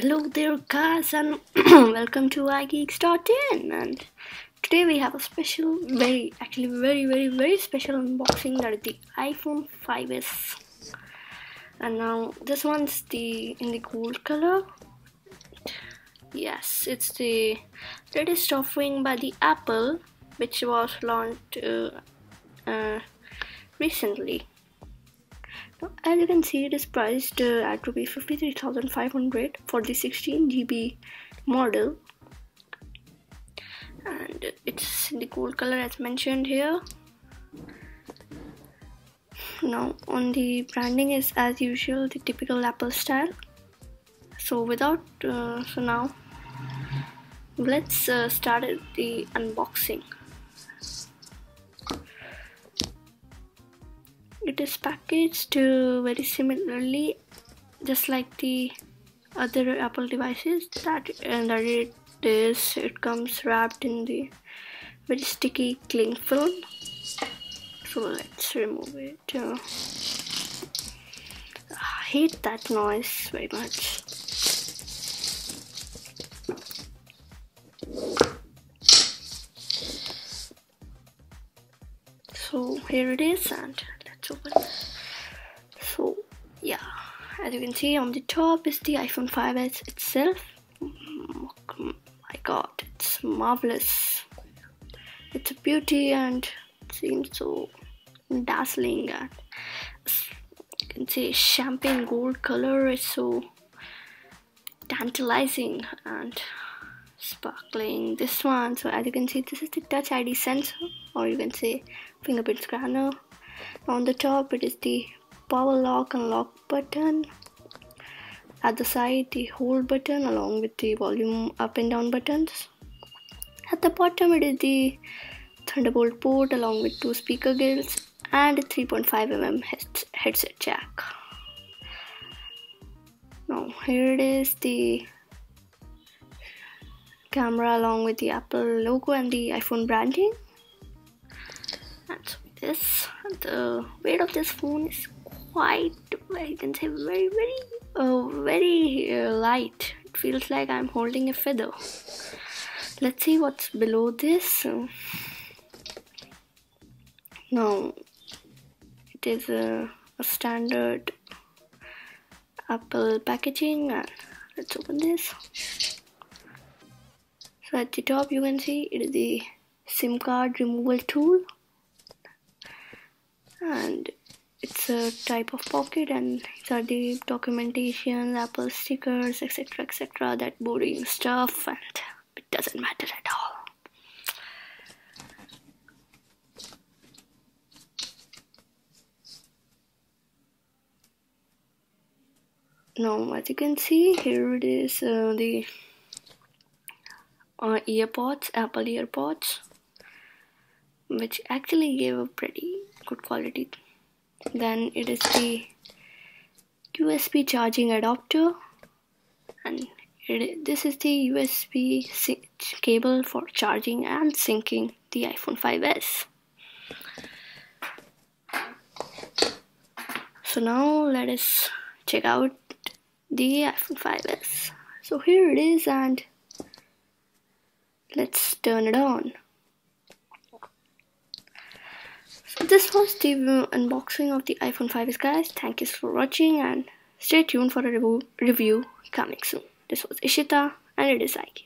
hello there guys and welcome to igeekz.in and today we have a special very actually very very very special unboxing that is the iphone 5s and now this one's the in the gold color. Yes it's the latest offering by the apple which was launched uh, uh, recently as you can see it is priced uh, at rupees 53500 for the 16 GB model. And it's in the gold color as mentioned here. Now on the branding is as usual the typical apple style. So without uh, so now let's uh, start the unboxing it is packaged uh, very similarly just like the other apple devices that and that it is it comes wrapped in the very sticky cling film. So let's remove it. Uh, I hate that noise very much. So here it is and as you can see on the top is the iphone 5s itself. Oh my god it's marvelous. It's a beauty and seems so dazzling. And you can see champagne gold color is so tantalizing and sparkling. This one so as you can see this is the touch id sensor or you can say fingerprint scanner. On the top it is the power lock and lock button. At the side the hold button along with the volume up and down buttons. At the bottom it is the thunderbolt port along with two speaker grills and a 3.5 mm headset jack. Now here it is the camera along with the apple logo and the iphone branding. And so this. The weight of this phone is quite I can say very very uh, very uh, light. It feels like I'm holding a feather. Let's see what's below this. Now it is a, a standard Apple packaging. And let's open this. So at the top you can see it is the SIM card removal tool. And it's a type of pocket and these are the documentation apple stickers etc etc that boring stuff and it doesn't matter at all. Now as you can see here it is uh, the uh, earpods apple earpods which actually gave a pretty good quality then it is the USB charging adapter. And it, this is the USB cable for charging and syncing the iPhone 5s so now let us check out the iPhone 5s so here it is and let's turn it on this was the unboxing of the iPhone 5s guys. Thank you for watching and stay tuned for a review, review coming soon. This was Ishita and it is Ike.